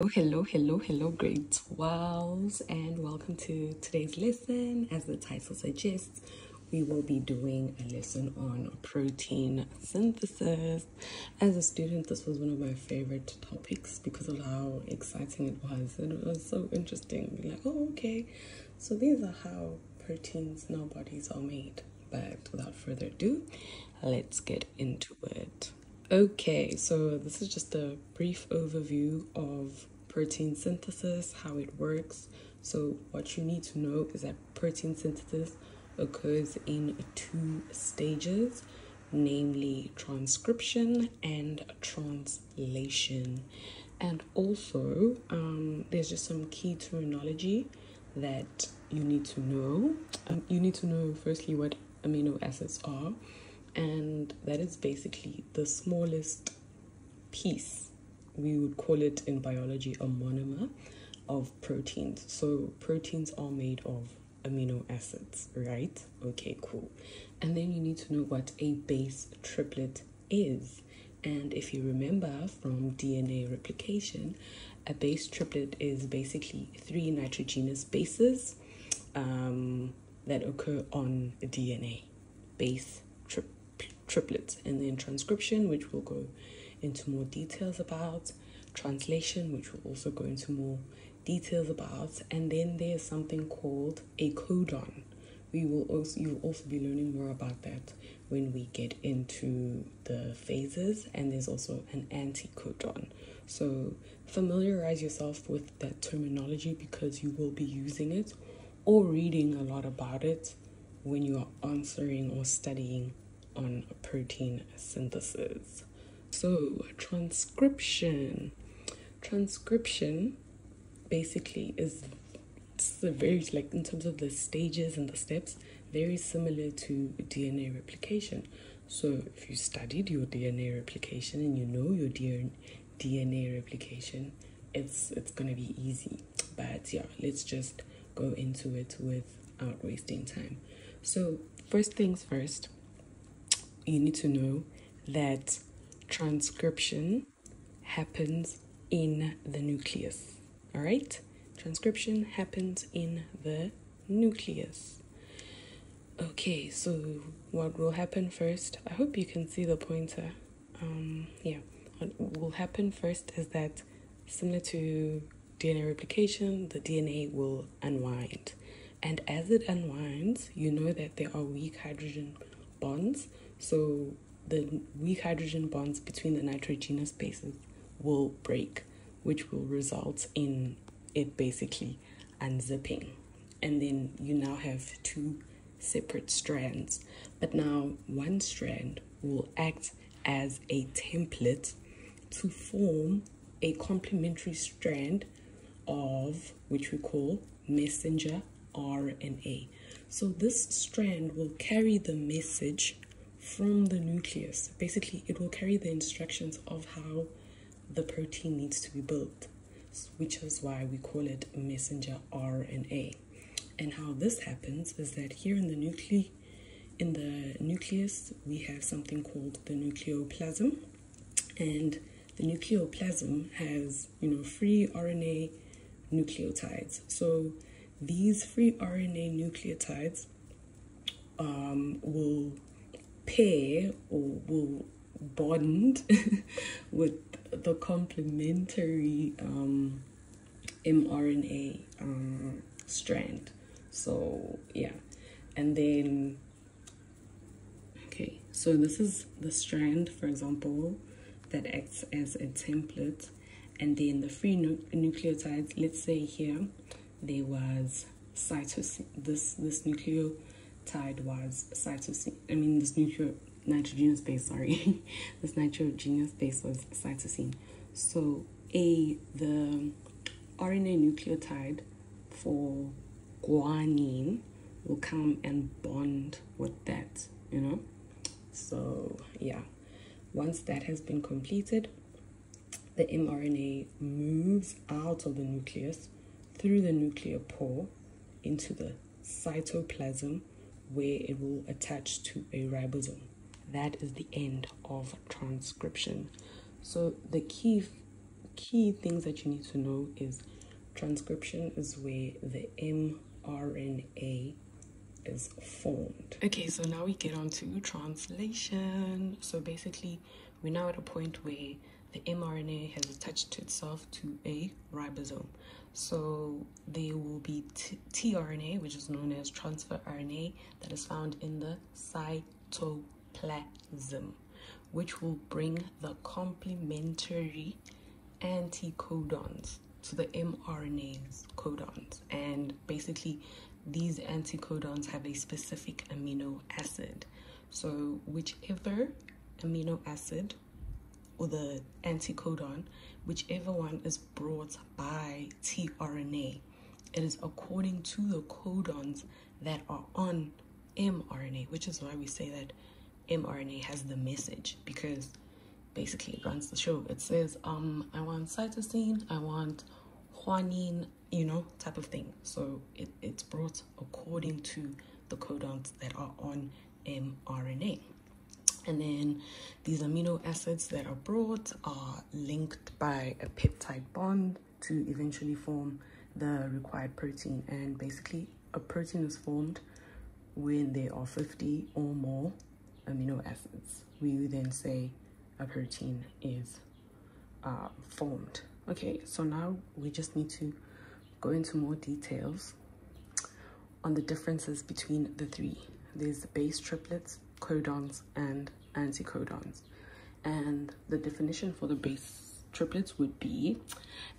Oh, hello, hello, hello, grade 12s, and welcome to today's lesson. As the title suggests, we will be doing a lesson on protein synthesis. As a student, this was one of my favorite topics because of how exciting it was. And it was so interesting. Like, oh, okay, so these are how proteins in our bodies are made. But without further ado, let's get into it. Okay, so this is just a brief overview of protein synthesis, how it works. So, what you need to know is that protein synthesis occurs in two stages, namely transcription and translation. And also, um, there's just some key terminology that you need to know. Um, you need to know, firstly, what amino acids are and that is basically the smallest piece. We would call it in biology a monomer of proteins. So proteins are made of amino acids, right? Okay, cool. And then you need to know what a base triplet is. And if you remember from DNA replication, a base triplet is basically three nitrogenous bases um, that occur on DNA. Base triplet triplets, and then transcription, which we'll go into more details about, translation, which we'll also go into more details about, and then there's something called a codon. We will also you'll also be learning more about that when we get into the phases, and there's also an anticodon. So familiarize yourself with that terminology because you will be using it or reading a lot about it when you are answering or studying on protein synthesis. So, transcription. Transcription basically is very like in terms of the stages and the steps very similar to DNA replication. So if you studied your DNA replication and you know your DNA replication, it's it's gonna be easy. But yeah, let's just go into it without wasting time. So first things first, you need to know that transcription happens in the nucleus. All right? Transcription happens in the nucleus. Okay, so what will happen first? I hope you can see the pointer. Um, yeah, what will happen first is that similar to DNA replication, the DNA will unwind. And as it unwinds, you know that there are weak hydrogen bonds so the weak hydrogen bonds between the nitrogenous bases will break, which will result in it basically unzipping. And then you now have two separate strands. But now one strand will act as a template to form a complementary strand of which we call messenger RNA. So this strand will carry the message from the nucleus. Basically, it will carry the instructions of how the protein needs to be built, which is why we call it messenger RNA. And how this happens is that here in the in the nucleus, we have something called the nucleoplasm, and the nucleoplasm has, you know, free RNA nucleotides. So these free RNA nucleotides um, will pair or will bond with the complementary um, mRNA um, strand. So, yeah. And then, okay, so this is the strand, for example, that acts as a template. And then the free nu nucleotides, let's say here, there was cytosine, this, this nucleotide tide was cytosine. I mean, this nitrogenous base, sorry. this nitrogenous base was cytosine. So, A, the RNA nucleotide for guanine will come and bond with that, you know? So, yeah. Once that has been completed, the mRNA moves out of the nucleus through the nuclear pore into the cytoplasm where it will attach to a ribosome. That is the end of transcription. So the key key things that you need to know is transcription is where the mRNA is formed. Okay, so now we get on to translation. So basically, we're now at a point where the mRNA has attached itself to a ribosome. So there will be tRNA, which is known as transfer RNA, that is found in the cytoplasm, which will bring the complementary anticodons to the mRNA's codons. And basically, these anticodons have a specific amino acid. So, whichever amino acid or the anticodon, whichever one is brought by tRNA, it is according to the codons that are on mRNA, which is why we say that mRNA has the message because basically it runs the show. It says, um, I want cytosine, I want guanine, you know, type of thing. So it, it's brought according to the codons that are on mRNA. And then these amino acids that are brought are linked by a peptide bond to eventually form the required protein. And basically, a protein is formed when there are 50 or more amino acids. We then say a protein is uh, formed. Okay, so now we just need to go into more details on the differences between the three. There's base triplets, codons, and anticodons. And the definition for the base triplets would be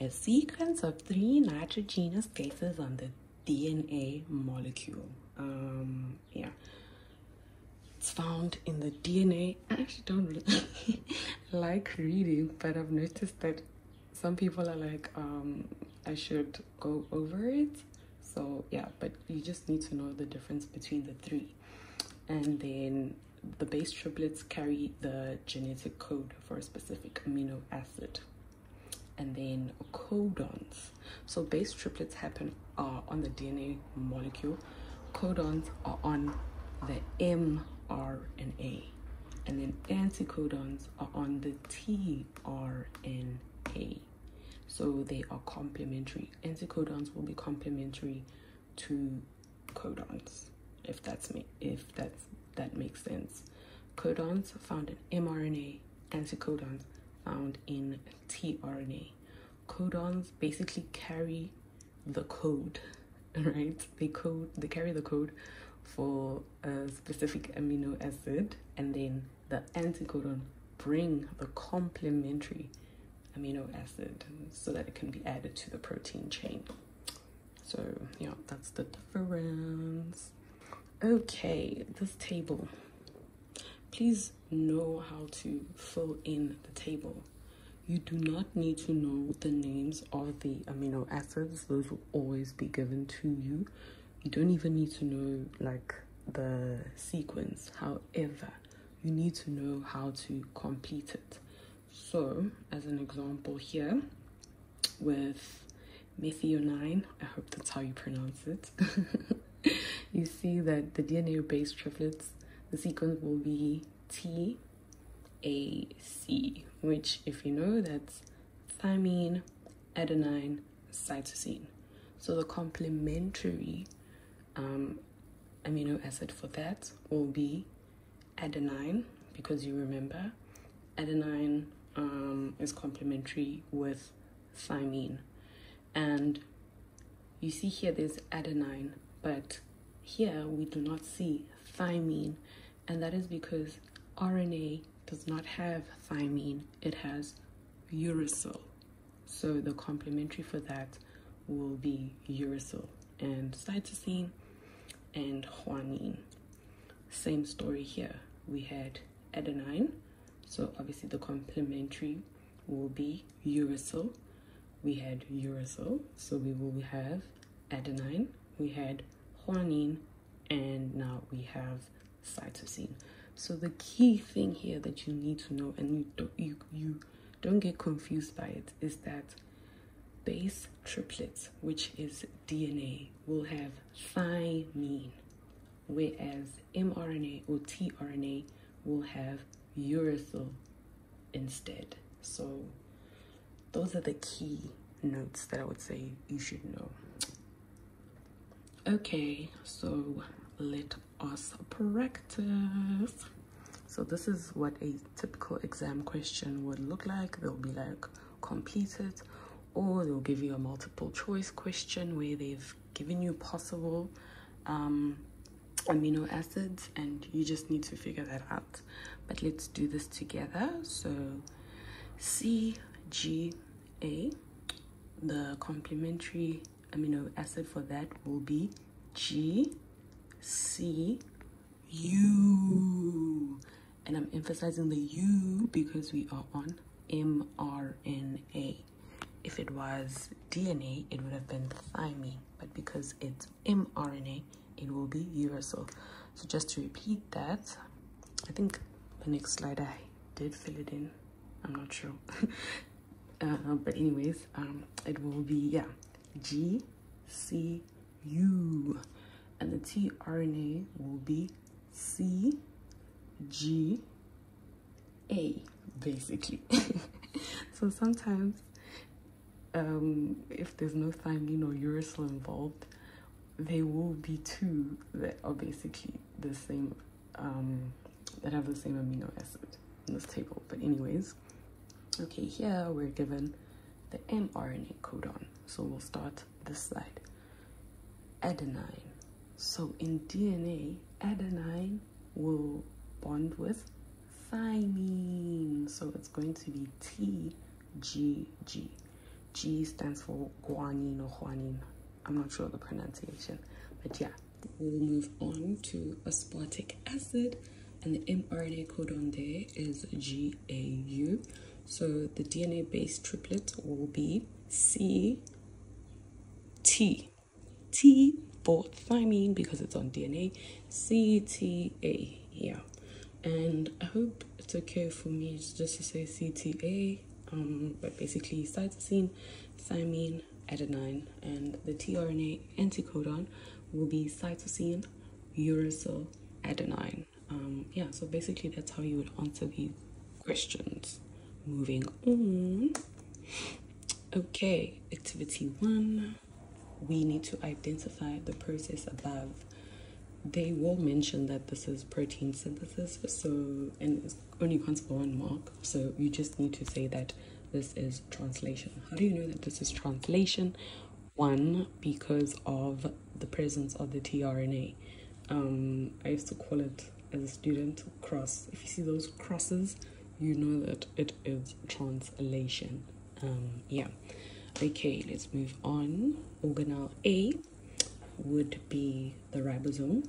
a sequence of three nitrogenous bases on the DNA molecule. Um, yeah. It's found in the DNA. I actually don't really like reading, but I've noticed that some people are like, um, I should go over it. So yeah, but you just need to know the difference between the three. And then the base triplets carry the genetic code for a specific amino acid. And then codons. So base triplets happen uh, on the DNA molecule. Codons are on the mRNA. And then anticodons are on the tRNA. So they are complementary. Anticodons will be complementary to codons, if that's me, if that's that makes sense. Codons found in mRNA, anticodons found in tRNA. Codons basically carry the code, right? They code they carry the code for a specific amino acid, and then the anticodon bring the complementary amino acid so that it can be added to the protein chain. So, yeah, that's the difference. Okay, this table. Please know how to fill in the table. You do not need to know the names of the amino acids, those will always be given to you. You don't even need to know like the sequence. However, you need to know how to complete it. So, as an example here, with methionine, I hope that's how you pronounce it, you see that the DNA based triplets, the sequence will be T A C, which, if you know, that's thymine, adenine, cytosine. So, the complementary um, amino acid for that will be adenine, because you remember adenine um, is complementary with thymine. And you see here there's adenine, but here we do not see thymine, and that is because RNA does not have thymine, it has uracil. So the complementary for that will be uracil and cytosine and guanine. Same story here. We had adenine so obviously the complementary will be uracil. We had uracil, so we will have adenine. We had guanine, and now we have cytosine. So the key thing here that you need to know, and you don't you you don't get confused by it, is that base triplets, which is DNA, will have thymine, whereas mRNA or tRNA will have uracil instead. So those are the key notes that I would say you should know. Okay, so let us practice. So this is what a typical exam question would look like. They'll be like complete it or they'll give you a multiple choice question where they've given you possible um, amino acids and you just need to figure that out. But let's do this together. So C, G, A, the complementary amino acid for that will be G, C, U. And I'm emphasizing the U because we are on mRNA. If it was DNA, it would have been thymine, but because it's mRNA, it will be uracil. So just to repeat that, I think the next slide I did fill it in. I'm not sure. uh, but anyways, um, it will be, yeah, G, C, U. And the tRNA will be C, G, A, basically. so sometimes um, if there's no thymine or uracil involved, there will be two that are basically the same, um, that have the same amino acid in this table. But anyways, okay, here we're given the mRNA codon. So we'll start this slide. Adenine. So in DNA, adenine will bond with thymine. So it's going to be TGG. G stands for guanine or guanine. I'm not sure the pronunciation, but yeah. We'll move on to aspartic acid, and the mRNA codon there is GAU. So the DNA based triplet will be C T. T for thymine because it's on DNA. C T A. Yeah. And I hope it's okay for me just to say CTA um, but basically cytosine, thymine, adenine, and the tRNA anticodon will be cytosine, uracil, adenine. Um, yeah, so basically that's how you would answer these questions. Moving on. Okay, activity one. We need to identify the process above. They will mention that this is protein synthesis so and it's only counts for one mark so you just need to say that this is translation. How do you know that this is translation? One because of the presence of the trna. Um, i used to call it as a student cross. If you see those crosses you know that it is translation um, yeah okay let's move on organelle a would be the ribosome.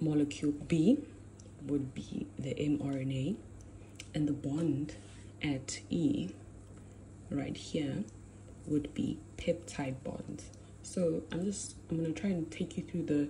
Molecule B would be the mRNA. And the bond at E, right here, would be peptide bonds. So I'm just, I'm going to try and take you through the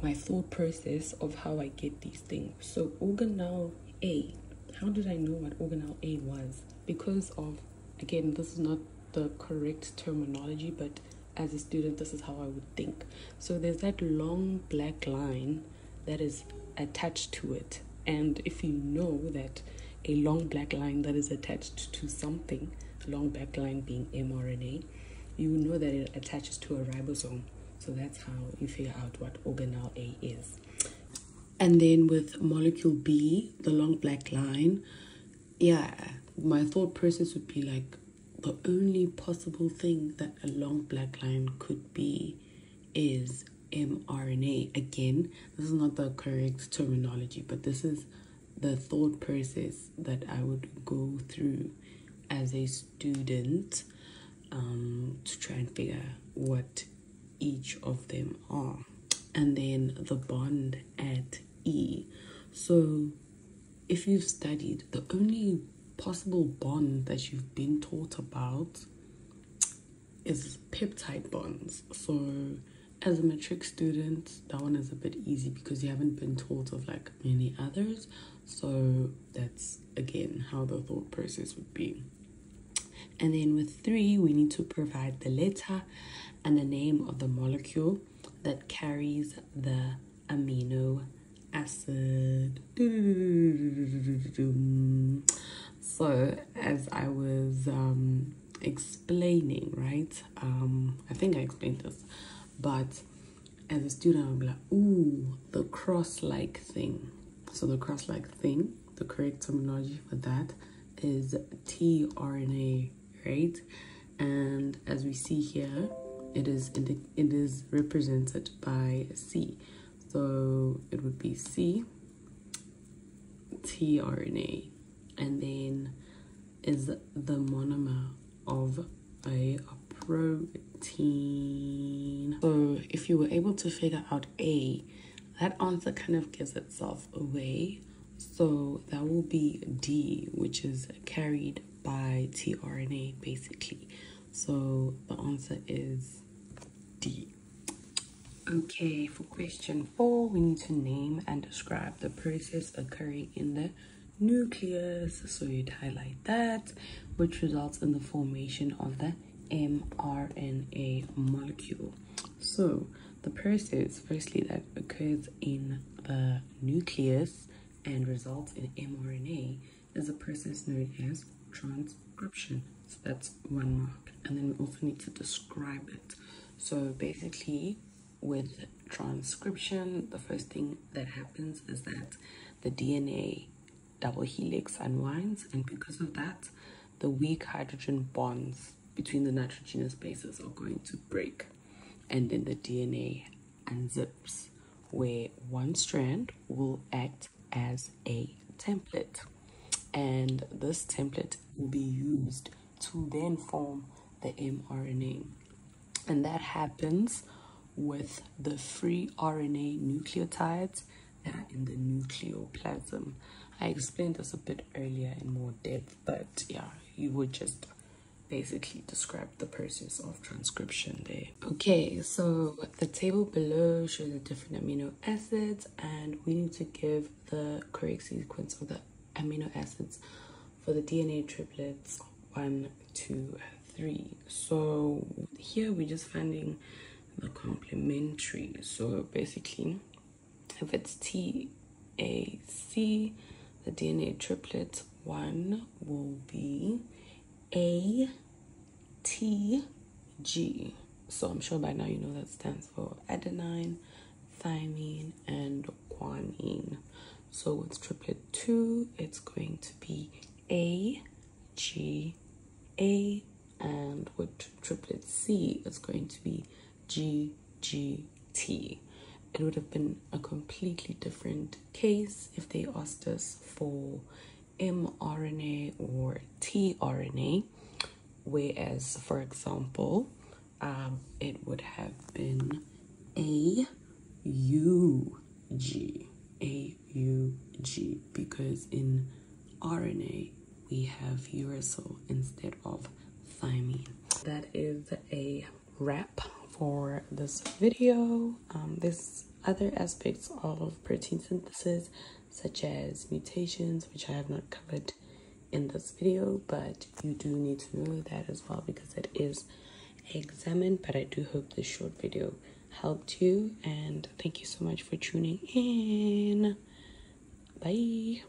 my thought process of how I get these things. So organelle A, how did I know what organelle A was? Because of, again, this is not the correct terminology, but as a student, this is how I would think. So there's that long black line that is attached to it. And if you know that a long black line that is attached to something, long black line being mRNA, you know that it attaches to a ribosome. So that's how you figure out what organelle A is. And then with molecule B, the long black line, yeah, my thought process would be like the only possible thing that a long black line could be is mRNA. Again, this is not the correct terminology, but this is the thought process that I would go through as a student um, to try and figure what each of them are. And then the bond at E. So, if you've studied, the only possible bond that you've been taught about is peptide bonds. So, as a matric student, that one is a bit easy because you haven't been taught of like many others. So, that's again how the thought process would be. And then with three, we need to provide the letter and the name of the molecule that carries the amino acid. So, as I was um, explaining, right? Um, I think I explained this, but as a student, be like, ooh, the cross like thing. So, the cross like thing, the correct terminology for that is tRNA, right? And as we see here, it is it is represented by C. So it would be C tRNA and then is the monomer of a, a protein. So if you were able to figure out A, that answer kind of gives itself away. So that will be D, which is carried by tRNA basically. So the answer is D. Okay, for question four, we need to name and describe the process occurring in the nucleus. So you'd highlight that, which results in the formation of the mRNA molecule. So the process, firstly, that occurs in the nucleus and results in mRNA is a process known as transcription. So that's one mark. And then we also need to describe it. So basically, with transcription, the first thing that happens is that the DNA double helix unwinds, and because of that, the weak hydrogen bonds between the nitrogenous bases are going to break, and then the DNA unzips, where one strand will act as a template, and this template will be used to then form the mRNA, and that happens with the free RNA nucleotides that are in the nucleoplasm. I explained this a bit earlier in more depth, but yeah, you would just basically describe the process of transcription there. Okay, so the table below shows the different amino acids, and we need to give the correct sequence of the amino acids for the DNA triplets one, two, three. So here we're just finding the complementary. So basically, if it's TAC, the DNA triplet one will be ATG. So I'm sure by now you know that stands for adenine, thymine, and guanine. So with triplet two, it's going to be A, G, A, and with triplet C, it's going to be GGT. It would have been a completely different case if they asked us for mRNA or tRNA, whereas, for example, um, it would have been AUG, AUG, because in RNA we have uracil instead of thymine. That is a wrap for this video. Um, there's other aspects of protein synthesis, such as mutations, which I have not covered in this video, but you do need to know that as well because it is examined. But I do hope this short video helped you, and thank you so much for tuning in. Bye.